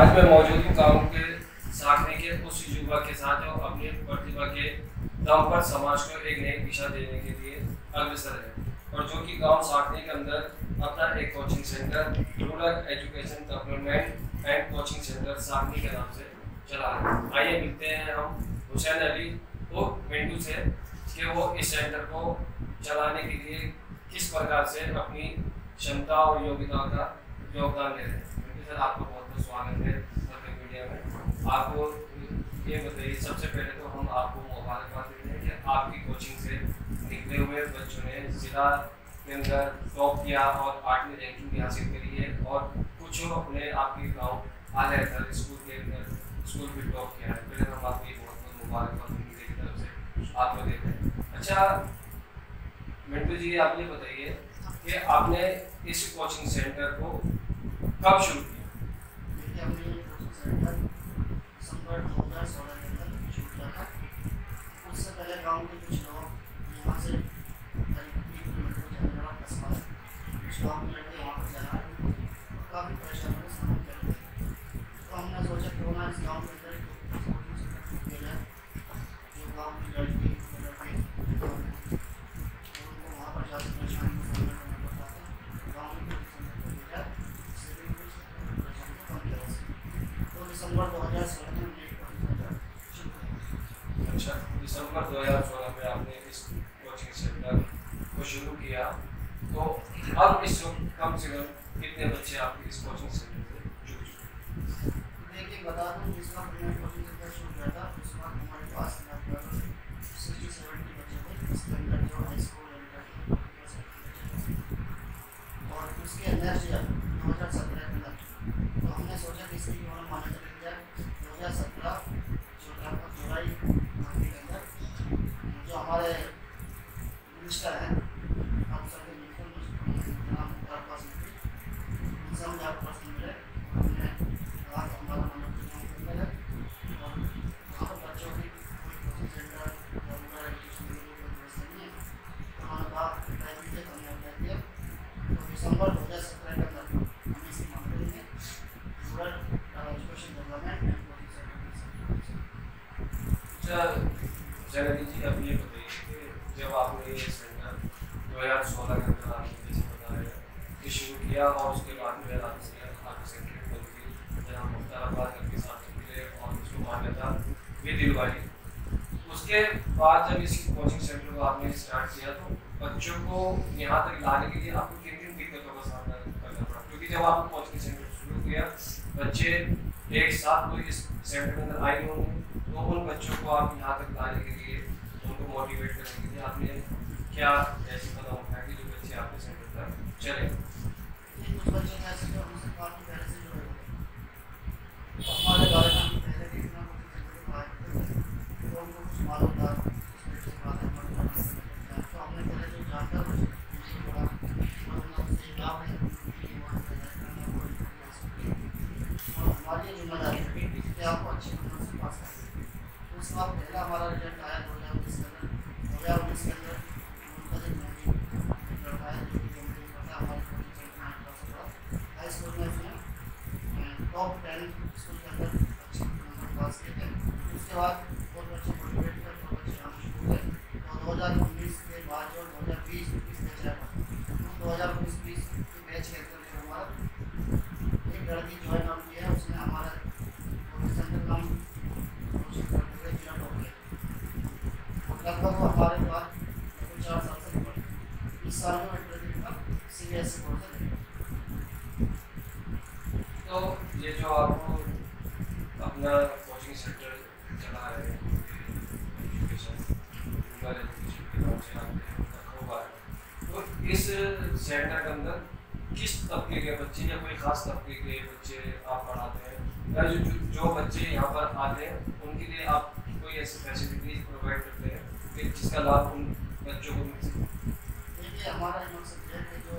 आज मैं मौजूद हूँ गाँव के साखने के, उस युवा के साथ जो अपनी प्रतिभा के दम पर समाज को एक नई दिशा देने के लिए अग्रसर है। और जो कि गाँव साखने के अंदर अपना एक coaching centre rural education development and coaching centre Sakhni के नाम से चला है। आइए मिलते हैं हम हुसैन अली वो मिंटू से, कि वो इस सेंटर को चलाने के लिए किस प्रकार से अपनी क्षमता और योग्यता का योगदान दे रहे हैं। सर, आपका बहुत बहुत स्वागत है सोशल मीडिया में। आपको, ये बताइए, सबसे पहले तो हम आपको मुबारकबाद देते हैं कि आपकी कोचिंग से निकले हुए बच्चों ने जिला के अंदर टॉप किया और आठवीं रैंकिंग भी हासिल करी है और कुछ अपने आपके गाँव आले सर स्कूल के अंदर स्कूल भी टॉप किया है। पहले हम आपकी बहुत बहुत मुबारकबाद मीडिया की तरफ़ से। आपको देते हैं। अच्छा मिंटू जी, आप ये बताइए कि आपने इस कोचिंग सेंटर को कब शुरू किया? देखिए हमने ये कोचिंग सेंटर दिसंबर दो हज़ार सोलह के अंदर शुरू किया था उससे पहले गाँव के कुछ लोग यहाँ से करीब तीन किलोमीटर जगह कस्बा है कुछ गाँव के लड़के वहाँ पर चला है और काफ़ी परेशानियों का सामना कर रहे थे तो हमने सोचा क्यों ना इस गाँव के अंदर एक कोचिंग सेंटर किया जाए जो गाँव की लड़की लड़के और उनको वहाँ पर ज़्यादा परेशानी का सामना करना पड़ता था गाँव में कोचिंग सेंटर किया जाए इससे भी कुछ परेशानी को कम किया जा सके तो दिसंबर दो हज़ार सोलह में हमने एक कोचिंग सेंटर शुरू किया अच्छा दिसंबर 2016 में आपने इस कोचिंग सेंटर को शुरू किया। तो अब इस कम से कम कितने बच्चे आपके इस कोचिंग सेंटर से जुड़ चुके हैं? देखिए बता दूँ, जिस वक्त मैंने कोचिंग सेंटर शुरू किया था, उस वक्त हमारे पास लगभग सिक्सटी सेवेंटी बच्चे थे और उसके नेक्स्ट understand. जब इस कोचिंग सेंटर को आपने स्टार्ट किया तो बच्चों को यहाँ तक लाने के लिए आपको किन किन दिक्कतों का सामना करना पड़ा? क्योंकि जब आपने कोचिंग सेंटर शुरू किया बच्चे एक साथ कोई इस सेंटर के अंदर आए होंगे तो उन बच्चों को आप यहाँ तक लाने के लिए उनको मोटिवेट करने के लिए आपने क्या ऐसे कदम उठाया कि जो बच्चे आपके सेंटर तक चले? कुछ बच्चे ऐसे जो हमसे पहले से जुड़े हुए तो हमारे बारे में पहले आए थे तो उनको कुछ मालूम था कुछ से बातें पढ़ पढ़ तो हमने पहले जो जानकर उनको थोड़ा और उनसे लाभ है उनके लिए वहाँ पे जाकर कोई और हमारी ये ज़िम्मेदारी है कि आपको अच्छे नंबर से पास करें तो उस वक्त पहला हमारा रिज़ल्ट आया दो हज़ार उन्नीस के अंदर दो हज़ार उन्नीस के अंदर मुंतजिम मेहदी एक लड़का है जो कि कंप्लीट करता है हमारे कोचिंग सेंटर में क्लास का हाई स्कूल में उसने टॉप टेन स्कूल के अंदर अच्छे नंबर पास किए थे उसके बाद बहुत बच्चे मोटिवेट कर बहुत बच्चे आना शुरू हुए और दो हज़ार उन्नीस के बाद जो दो हज़ार बीस इक्कीस बैच आया दो हज़ार उन्नीस बीस के बैच के अंदर जो हमारा एक लड़की ज्वाइन नाम किया है, उसने हमारा कोचिंग सेंटर नाम लगभग वो हमारे लगभग चार साल से ऊपर इस साल में ट्वेंटी का C B S E board से तो ये जो आपको अपना कोचिंग सेंटर चला है एजुकेशन रूरल एजुकेशन के नाम से आपने रखा तो इस सेंटर के अंदर किस तबके के बच्चे या कोई खास तबके के बच्चे आप पढ़ाते हैं? या जो जो, बच्चे यहाँ पर आते हैं उनके लिए आप कोई ऐसी फैसिलिटीज़ प्रोवाइड करते हैं कि जिसका लाभ उन बच्चों को मिल सके? देखिए हमारा मकसद है कि जो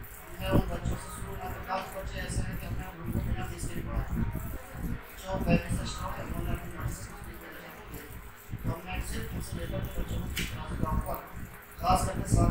खास करके साथ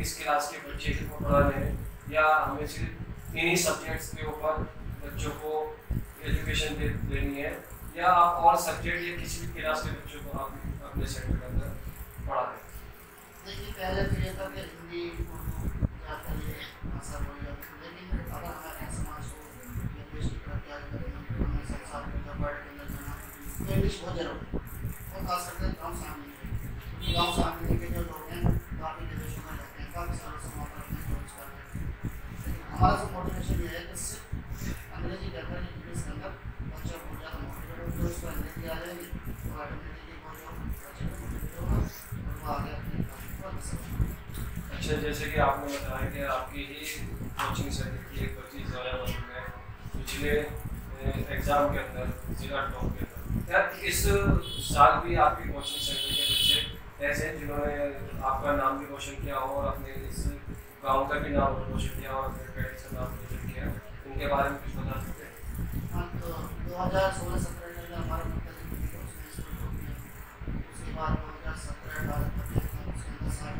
इस क्लास के बच्चे को पढ़ाने हैं। या हमें सिर्फ़ इन्हीं सब्जेक्ट्स के ऊपर बच्चों को एजुकेशन दे देनी है, या आप और सब्जेक्ट या किसी भी क्लास के बच्चों को आप अपने सेंटर के अंदर पढ़ा दें देखिए, पहले तो तो बहुत ज़रूरी है और खास करके गाँव सामने गाँव सामने मोटिवेशन है अंग्रेज़ी अंदर बच्चों को ज़्यादा मोटिवेट उसको अंग्रेज़ी आ जाएगी जो बच्चे को मोटिवेट होगा और वो आगे अच्छा जैसे कि आपने बताया कि आपकी ही कोचिंग सेंटर की एक बच्ची ज़ाया बसू है, पिछले एग्ज़ाम के अंदर, जिला टॉप के अंदर। क्या इस साल भी आपकी कोचिंग सेंटर के बच्चे ऐसे हैं जिन्होंने आपका नाम भी रोशन किया हो और अपने इस गाँव का भी नाम रोशन किया और मेरे पेरेंट्स का नाम रोशन किया। उनके बारे में कुछ बता सकते हैं? हाँ तो दो हज़ार सोलह, सत्रह में हमारा उसके बाद दो हज़ार सत्रह अठारह तक उसके अंदर साठ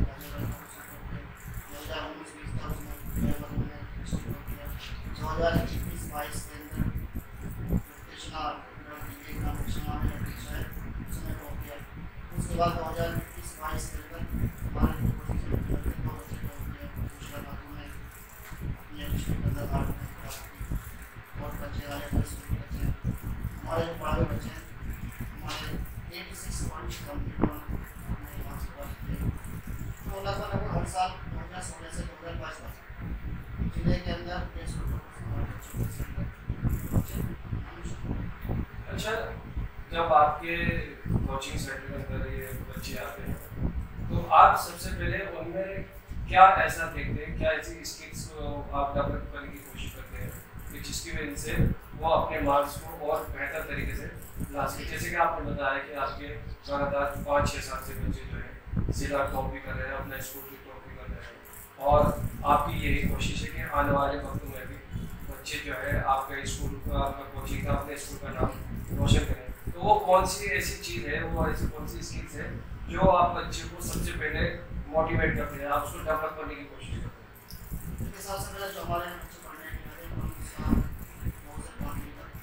हर साल दो हज़ार सोलह से दो हज़ार बाईस तक ज़िले के अंदर अच्छा जब आपके कोचिंग सेंटर के अंदर ये बच्चे आते हैं तो आप सबसे पहले उनमें क्या ऐसा देखते हैं? क्या ऐसी स्किल्स आप डेवलप करने की कोशिश करते हैं? कि जिसकी वजह से वो अपने मार्क्स को और बेहतर तरीके से ला सके? जैसे कि आपने बताया कि आपके लगातार पाँच छः साल से बच्चे जो है, जिला टॉप भी कर रहे हैं, अपना स्कूल भी और आपकी यही कोशिश है कि आने वाले वक्त में भी बच्चे जो है, आपके स्कूल का आपका कोचिंग का, अपने स्कूल का नाम रोशन करें। तो वो कौन सी ऐसी चीज़ है, वो ऐसी कौन सी स्किल्स है जो आप बच्चे को सबसे पहले मोटिवेट करते हैं? आप उसको डेवलप करने की कोशिश करते हैं इसके सबसे पहले जो हमारे यहाँ बच्चे पढ़ने के लिए हम उसका बहुत से काम नहीं करते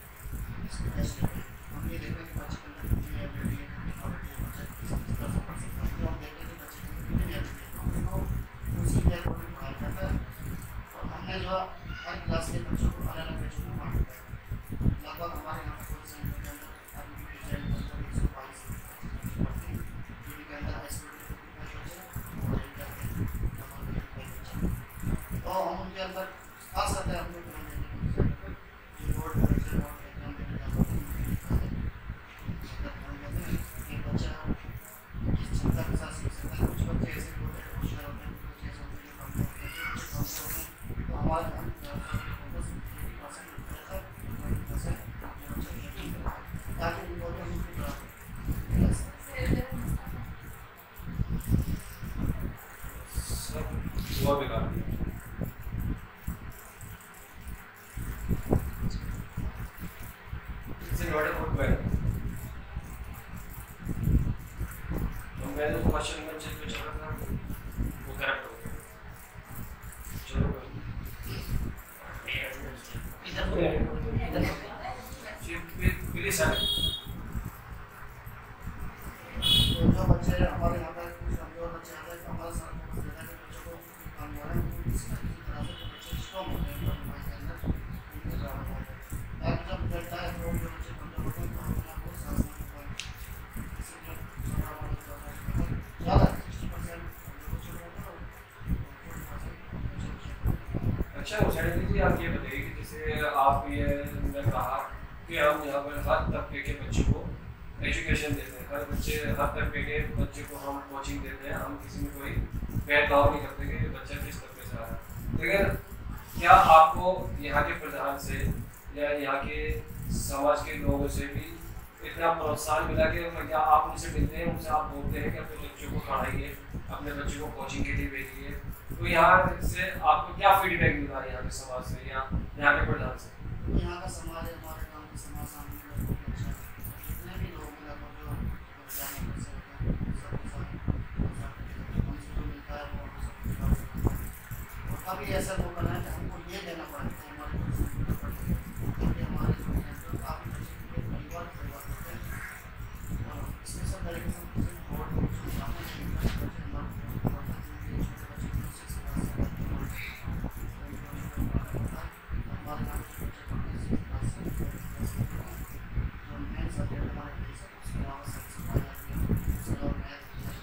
इसके टेस्ट लेते हैं हम ये देखते हैं कि बच्चे के अंदर कितनी एबिलिटी है कितनी क्वालिटी है बच्चा किस किस तरह से पढ़ सकता है जो हम देखते हैं कि बच्चे की कितनी एबिलिटी है हम उनको उसी के अकॉर्डिंग पढ़ाया जाता है और हमने जो हर क्लास के बच्चों को अलग अलग बेचों में बांटा है लगभग हमारे यहाँ स्कूल सेंटर के अंदर अभी भी डिज़ाइन लगभग एक सौ बाईस पढ़ते हैं जिनके अंदर हाई स्कूल के बच्चे और एक जाते हैं लगभग एक बच्चे तो हम उनके अंदर कोशिश करते हैं जो बोर्ड के बच्चे बोर्ड के एग्ज़ाम देने जाते हैं क्वेश्चन में चल पे चला था वो करेक्ट हो गया चलो इधर इधर प्लीज़ सर। तो जो बच्चे हमारे यहाँ पर कमज़ोर बच्चे आते हैं तो हमारा सर देता है बच्चों को काम है इस तरह से बच्चे स्ट्रॉन्ग होते हैं अपने के अंदर उनके ड्रामा होता है। अब जब डरता है तो जो बच्चे कमज़ोर होते हैं तो अच्छा उषानी जी आप ये बताइए कि जैसे आप ये कहा कि हम यहाँ पर हर तबके के बच्चे को एजुकेशन देते हैं। हर बच्चे, हर तबके के बच्चे को हम कोचिंग देते हैं। हम किसी में कोई भेदभाव नहीं करते कि बच्चा किस तबके से आ रहा है। लेकिन क्या आपको यहाँ के प्रधान से या यहाँ के समाज के लोगों से भी इतना प्रोत्साहन मिला कि क्या आप उनसे मिलते हैं, उनसे आप बोलते हैं कि अपने बच्चों को पढ़ाइए, अपने बच्चों को कोचिंग के लिए भेजिए? तो यहाँ से आपको क्या फीडबैक मिला यहाँ के समाज से या यहाँ के प्रधान से? यहाँ का समाज कभी ऐसा मौका है कि हमको ये देना पड़ता है हमारे बच्चे क्योंकि हमारे जो हैं तो काफ़ी बच्चे परिवार परिवार होते हैं और इसमें सब तरीके से हम किसी को और कुछ चाहते हैं कि बच्चे हमारे छोटे बच्चे को सिक्स क्लास से हमारे यहाँ के बच्चे पढ़ते हैं सिक्स क्लास से जो मेन सब्जेक्ट हमारे लिए सब उसके अलावा सब सिखाया जाती है उसके अलावा मैथ और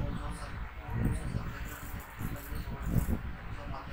जो सब और दूसरे सब्जेक्ट लगे जो जो माते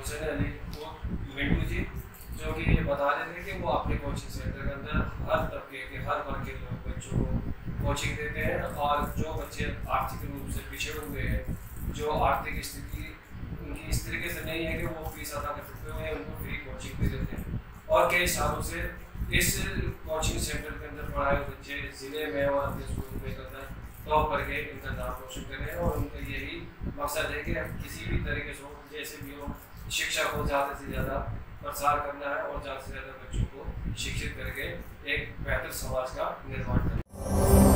हुसैन अली वो मिंटू जी, जो कि ये बता रहे थे कि वो अपने कोचिंग सेंटर के अंदर हर तबके के, हर वर्ग के लोग बच्चों को कोचिंग देते हैं और जो बच्चे आर्थिक रूप से पिछड़े हुए हैं, जो आर्थिक स्थिति उनकी इस तरीके से नहीं है कि वो फ़ीस अदा कर सकते हो, उनको फ्री कोचिंग भी देते हैं। और कई सालों से इस कोचिंग सेंटर के अंदर पढ़ाए हुए बच्चे ज़िले में और अपने स्कूल में करना टॉप करके इनका नाम रोशन करें और उनका यही मकसद है कि किसी भी तरीके से जैसे भी हो शिक्षा को ज़्यादा से ज़्यादा प्रसार करना है और ज़्यादा से ज़्यादा बच्चों को शिक्षित करके एक बेहतर समाज का निर्माण करना है।